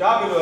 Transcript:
job